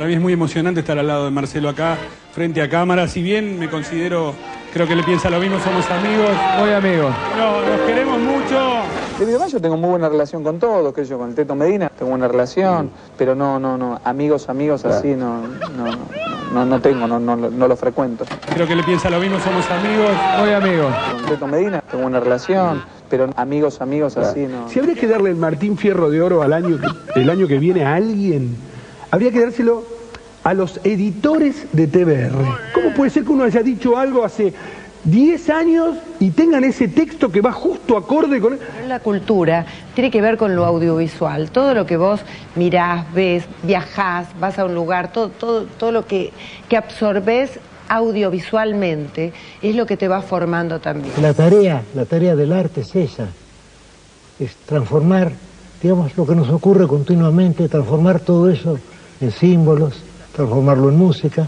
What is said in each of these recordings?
Para mí es muy emocionante estar al lado de Marcelo acá, frente a cámara. Si bien me considero, creo que le piensa lo mismo, somos amigos. Muy amigos. No, nos queremos mucho. De además yo tengo muy buena relación con todos, que yo con el Teto Medina tengo buena relación, pero no, no, no, amigos, amigos así no, no, no, no tengo, no, no, no lo frecuento. Creo que le piensa lo mismo, somos amigos. Muy amigos. Con el Teto Medina tengo buena relación, pero amigos, amigos así no. Si habría que darle el Martín Fierro de Oro al año que- el año que viene a alguien, habría que dárselo a los editores de TBR. ¿Cómo puede ser que uno haya dicho algo hace 10 años y tengan ese texto que va justo acorde con... La cultura tiene que ver con lo audiovisual. Todo lo que vos mirás, ves, viajás, vas a un lugar, todo, todo, todo lo que, que absorbes audiovisualmente es lo que te va formando también. La tarea, la tarea del arte es esa, es transformar, digamos, lo que nos ocurre continuamente, transformar todo eso en símbolos, transformarlo en música.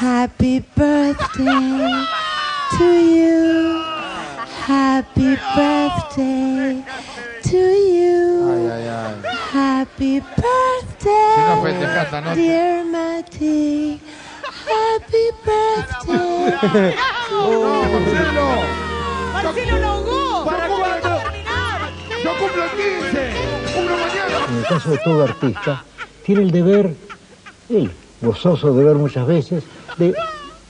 Happy birthday to you. Happy birthday to you. Ay, ay, ay. Happy no birthday, dear Mati. Happy birthday. Marcelo no ahogó. ¿Para cuándo? Yo cumplo el 15. Uno mañana. En el caso de todo artista, tiene el deber, él, gozoso de ver muchas veces, de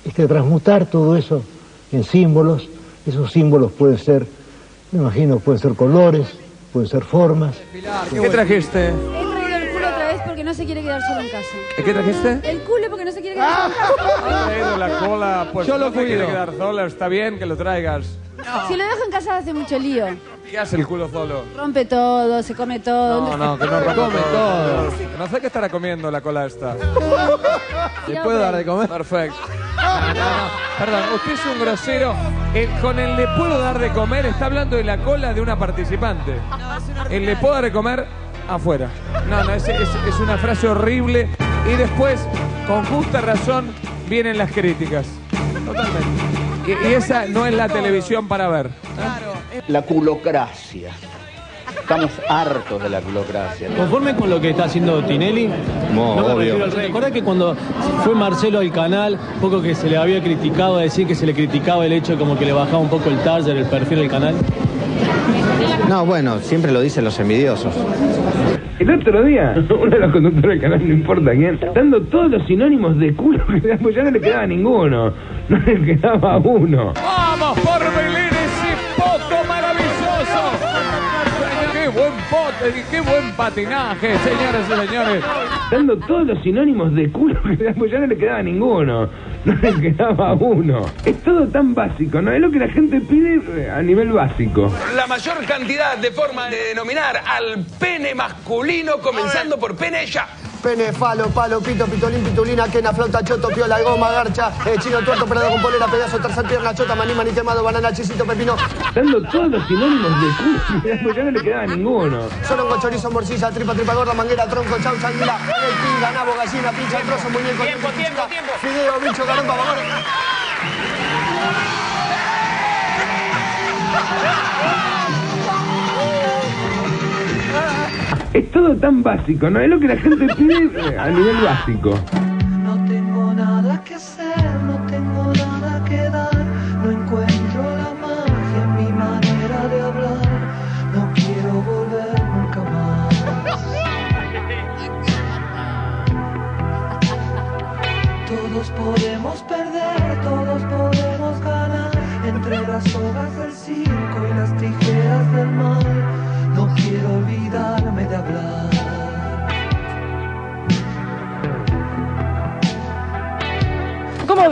este, transmutar todo eso en símbolos. Esos símbolos pueden ser, me imagino, pueden ser colores, pueden ser formas. ¿Qué trajiste? He traído el culo otra vez porque no se quiere quedar solo en casa. ¿Qué trajiste? El culo porque no se quiere quedar solo en casa. Traído la cola, pues Yo lo no quiere cuido. quedar sola, está bien que lo traigas. Si lo dejo en casa hace mucho lío. ¿Qué hace el culo solo? Rompe todo, se come todo. No, no, que no Se come todo. No sé qué estará comiendo la cola esta. ¿Le puedo dar de comer? Perfecto. No, no, no. Perdón, usted es un grosero. El- con el le puedo dar de comer está hablando de la cola de una participante. El le puedo dar de comer afuera. No, no, es, es- es una frase horrible. Y después, con justa razón, vienen las críticas. Totalmente. Y, y esa no es la televisión para ver. La culocracia. Estamos hartos de la culocracia. Conforme con lo que está haciendo Tinelli, No, no me obvio. al rey. ¿Acordás que cuando fue Marcelo al canal, poco que se le había criticado, a decir que se le criticaba el hecho de como que le bajaba un poco el target, el perfil del canal? No, bueno, siempre lo dicen los envidiosos. El otro día, uno de los conductores del canal, no importa quién, dando todos los sinónimos de culo, que pues ya no le quedaba ninguno, no le quedaba uno. ¡Vamos buen pote! ¡Qué buen patinaje, señores y señores! Dando todos los sinónimos de culo, que pues ya no le quedaba ninguno, no le quedaba uno. Es todo tan básico, ¿no? Es lo que la gente pide eh, a nivel básico. La mayor cantidad de formas de denominar al pene masculino, comenzando por pene ya. Pene, falo, palo, pito, pitolín, pitulina, quena, flauta, choto, piola, goma, garcha, eh, chino, tuerto, operado con polera, pedazo, tercer pierna, chota, maní, maní quemado, banana, chisito, pepino. Dando todos los sinónimos de culo, ya no le quedaba ninguno. Sorongo, chorizo, morcilla, tripa, tripa gorda, manguera, tronco, chau, changuila, pinga, nabo, gallina, pincha, trozo, muñeco, tiempo, tiempo, tiempo. Fideo, bicho, caramba, vamos. Es todo tan básico, ¿no? Es lo que la gente pide a nivel básico. No tengo nada que hacer,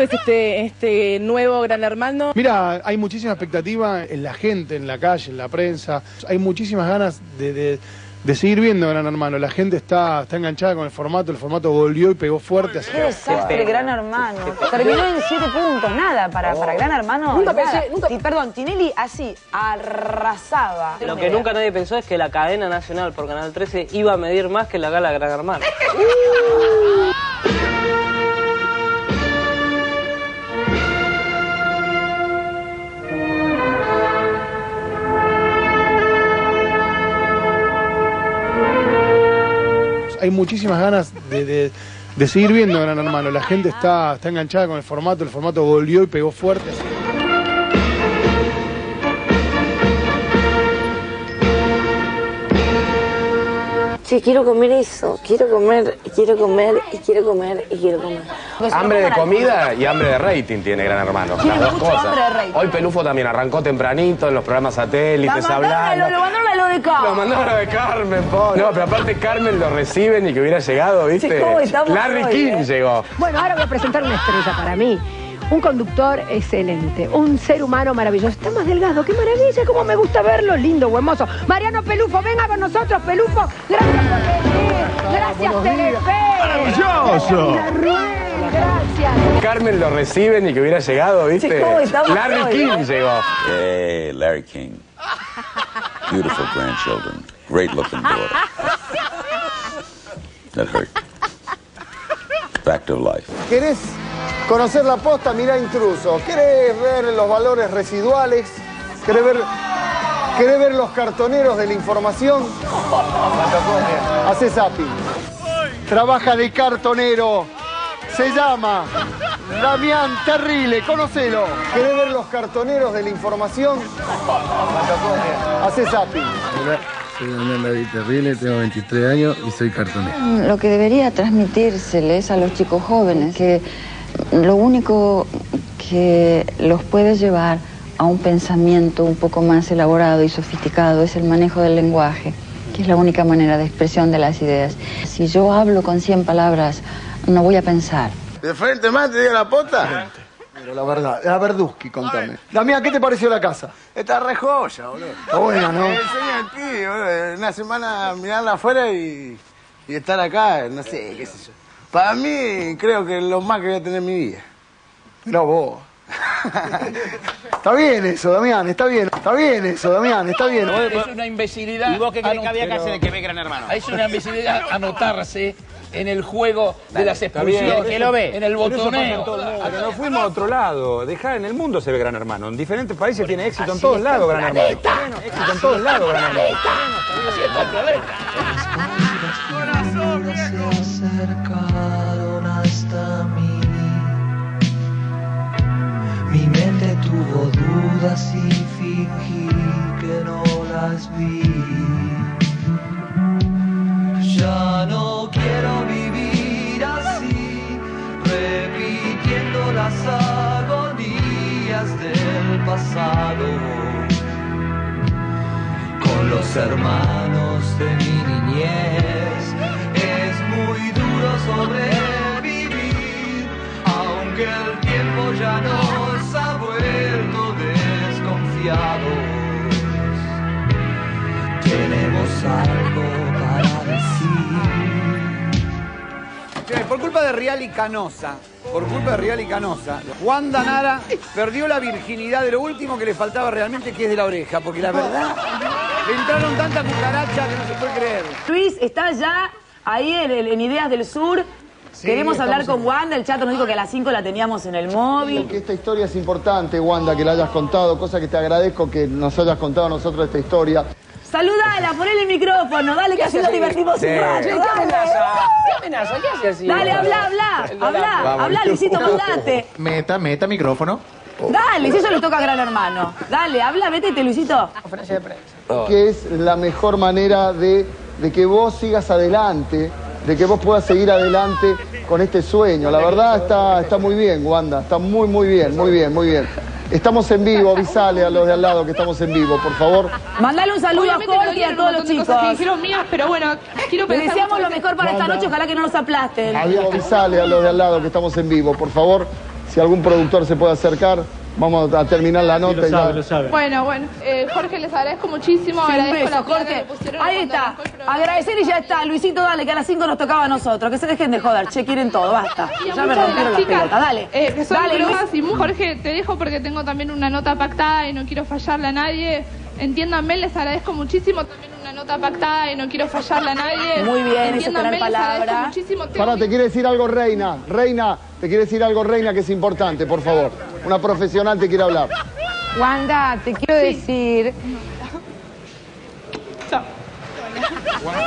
ves este, este nuevo Gran Hermano? Mira, hay muchísima expectativa en la gente, en la calle, en la prensa. Hay muchísimas ganas de, de- de seguir viendo Gran Hermano. La gente está, está enganchada con el formato. El formato volvió y pegó fuerte. Así Qué desastre, Gran Hermano. Terminó en siete puntos, nada para, para Gran Hermano. Nunca nada. pensé- nunca- Perdón, Tinelli así, arrasaba. Lo que nunca nadie pensó es que la cadena nacional por Canal 13 iba a medir más que la gala Gran Hermano. hay muchísimas ganas de, de- de seguir viendo Gran Hermano. La gente está, está enganchada con el formato, el formato volvió y pegó fuerte. Che, quiero comer eso, quiero comer, quiero comer, y quiero comer, y quiero comer. Hambre de comida y hambre de rating tiene Gran Hermano. Tiene las dos mucho cosas. hambre de rating. Hoy Pelufo también arrancó tempranito en los programas satélites hablando. lo mandaron a lo de Cabo. Lo mandaron a de Carmen, po. No, pero aparte Carmen lo reciben y que hubiera llegado, ¿viste? Sí, ¿cómo estamos Larry hoy, King eh? llegó. Bueno, ahora voy a presentar una estrella para mí. Un conductor excelente, un ser humano maravilloso. Está más delgado, qué maravilla, cómo me gusta verlo, lindo, hermoso. Mariano Pelufo, venga con nosotros, Pelufo. Gracias por venir. Gracias, Telefe. Maravilloso. Gracias. Carmen lo reciben y que hubiera llegado, ¿viste? Sí, ¿cómo estamos Larry hoy, King eh? llegó. Hey, Larry King. Beautiful grandchildren. Great looking daughter. That hurt. Fact of life. ¿Querés conocer la posta? Mirá intruso. ¿Querés ver los valores residuales? ¿Querés ver, querés ver los cartoneros de la información? Hace zapping. Trabaja de cartonero. Se llama Damián Terrile. Conocelo. ¿Querés ver los cartoneros de la información? Hace. Hola, soy Damián David Terrible, tengo 23 años y soy cartonero. Lo que debería transmitírseles a los chicos jóvenes, que lo único que los puede llevar a un pensamiento un poco más elaborado y sofisticado es el manejo del lenguaje, que es la única manera de expresión de las ideas. Si yo hablo con 100 palabras, no voy a pensar. ¿De frente más te diga la pota? Pero la verdad, la Verduski, contame. Damián, ¿qué te pareció la casa? Está re joya, boludo. Está buena, ¿no? El sueño del pibe, boludo. Una semana mirarla afuera y, y estar acá, no sé, qué sé yo. Para mí, creo que lo más que voy a tener en mi vida. Mirá vos. Está bien eso, Damián, está bien. Está bien eso, Damián, está bien. Es una imbecilidad. ¿Y vos qué crees que había que hacer de que ve Gran Hermano? Es una imbecilidad anotarse en el juego de las expulsiones. ¿Quién lo ve? En el botoneo. Pero nos fuimos a otro lado. Dejá en el mundo se ve Gran Hermano. En diferentes países tiene éxito en todos lados Gran Hermano. éxito en todos lados Gran Hermano. Así está el planeta. Dudas y fingí que no las vi. Ya no quiero vivir así, repitiendo las agonías del pasado con los hermanos de mi niñez. Es muy duro sobrevivir, por culpa de Real y Canosa, por culpa de Real y Canosa, Juan Danara perdió la virginidad de lo último que le faltaba realmente, que es de la oreja, porque la verdad, le entraron tanta cucaracha que no se puede creer. Luis, está ya ahí en, en Ideas del Sur. Sí, Queremos hablar con Wanda. El chato nos dijo que a las 5 la teníamos en el móvil. Que esta historia es importante, Wanda, que la hayas contado, cosa que te agradezco que nos hayas contado a nosotros esta historia. Saludala, ponele el micrófono, dale que así nos divertimos Sí. un rato. ¿Qué dale. Amenaza? ¿Qué amenaza? ¿Qué hace así? Dale, habla, habla, habla, habla, Luisito, mandate. Meta, meta, micrófono. Dale, si eso le toca a Gran Hermano. Dale, habla, métete, Luisito. que es la mejor manera de, de que vos sigas adelante, de que vos puedas seguir adelante con este sueño. La verdad está, está muy bien, Wanda, está muy, muy bien, muy bien, muy bien. Estamos en vivo, avisale a los de al lado que estamos en vivo, por favor. Mandale un saludo a Obviamente no Jorge y a todos los chicos. cosas que dijeron mías, pero bueno, quiero Le pensar deseamos mucho lo mejor para esta Wanda. noche, ojalá que no nos aplasten. Avisale a los de al lado que estamos en vivo, por favor. Si algún productor se puede acercar, vamos a terminar la nota. y ya- Bueno, bueno, eh, Jorge, les agradezco muchísimo. Agradezco beso, la Jorge. que Ahí está. Agradecer y ya está. Luisito, dale, que a las 5 nos tocaba a nosotros. Que se dejen de joder. Che, quieren todo, basta. Y Ya me rompieron las chicas, pelotas. Dale. eh, que son Dale, Luis. y Jorge, te dejo porque tengo también una nota pactada y no quiero fallarle a nadie. Entiéndanme, les agradezco muchísimo también una nota pactada y no quiero fallarle a nadie. Muy bien, eso Entiéndanme, agradezco palabra. muchísimo. Pará, te quiere decir algo Reina. Reina, te quiere decir algo Reina que es importante, por favor. Una profesional te quiere hablar. Wanda, te quiero decir,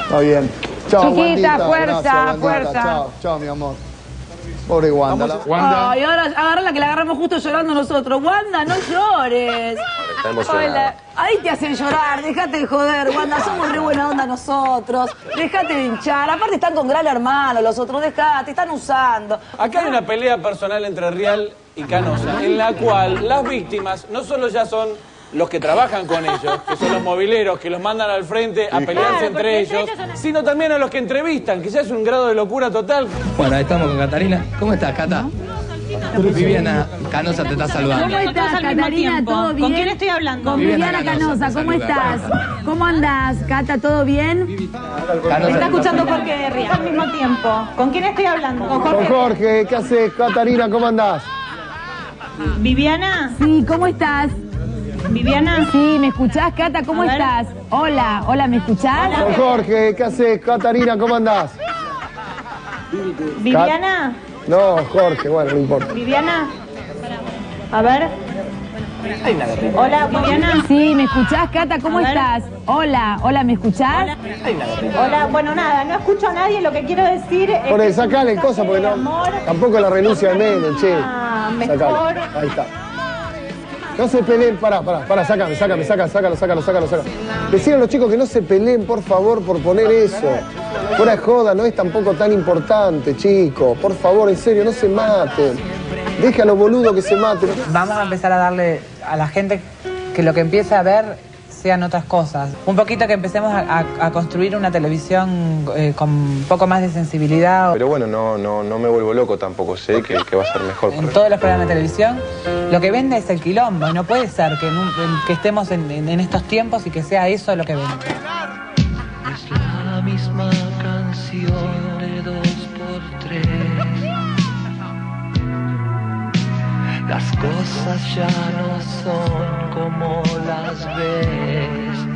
Está bien. Chao, Chiquita, Wandita. fuerza, Gracias, fuerza. Chao, chao, mi amor. Pobre Wanda. la- Ay, ahora agarra la que la agarramos justo llorando nosotros. Wanda, no llores. Está emocionada. Ahí te hacen llorar, déjate de joder, Wanda, somos re buena onda nosotros. Déjate de hinchar. Aparte están con gran hermano los otros, dejate, están usando. Acá hay una pelea personal entre Real y Canosa, en la cual las víctimas no solo ya son los que trabajan con ellos, que son los mobileros, que los mandan al frente a pelearse entre ellos, sino también a los que entrevistan, que ya es un grado de locura total. Bueno, ahí estamos con Catarina. ¿Cómo estás, Cata? Viviana Canosa te está saludando. ¿Cómo estás, Catarina? ¿Todo bien? ¿Con quién estoy hablando? Con Viviana Viviana Canosa, ¿cómo estás? ¿Cómo andás, Cata? ¿Todo bien? Canosa Está escuchando Jorge Ría al mismo tiempo. ¿Con quién estoy hablando? Con Con Jorge. Jorge, ¿qué haces? Catarina, ¿cómo andás? Viviana. Sí, ¿cómo estás? Viviana. Sí, ¿me escuchás, Cata? ¿Cómo A ver. estás? Hola, hola, ¿me escuchás? Con Jorge, ¿qué haces? Catarina, ¿cómo andás? Viviana. No, Jorge, bueno, no importa. Viviana. A ver. Hola, Viviana. Sí, ¿me escuchás, Cata? ¿Cómo estás? Hola, hola, ¿me escuchás? Hola, bueno, nada, no escucho a nadie. Lo que quiero decir es. Un sacale mensaje cosa porque no. amor. Tampoco la renuncia de Menem, che. Ah, mejor. Sacale. Ahí está. No se peleen, pará, pará, pará, sácame, sácame, sácalo, sácalo, sácalo, sácalo, sácalo. Decían a los chicos que no se peleen, por favor, por poner eso. Fuera de joda, no es tampoco tan importante, chicos. Por favor, en serio, no se maten. Deje a los boludos que se maten. Vamos a empezar a darle a la gente que lo que empiece a ver sean otras cosas. Un poquito que empecemos a, a- a construir una televisión eh, con un poco más de sensibilidad. Pero bueno, no, no, no me vuelvo loco tampoco, sé que, que va a ser mejor. En todos los programas de televisión, lo que vende es el quilombo. y No puede ser que, en un- en- que estemos en, en- en estos tiempos y que sea eso lo que vende. La misma canción cosas ya no son como las ves.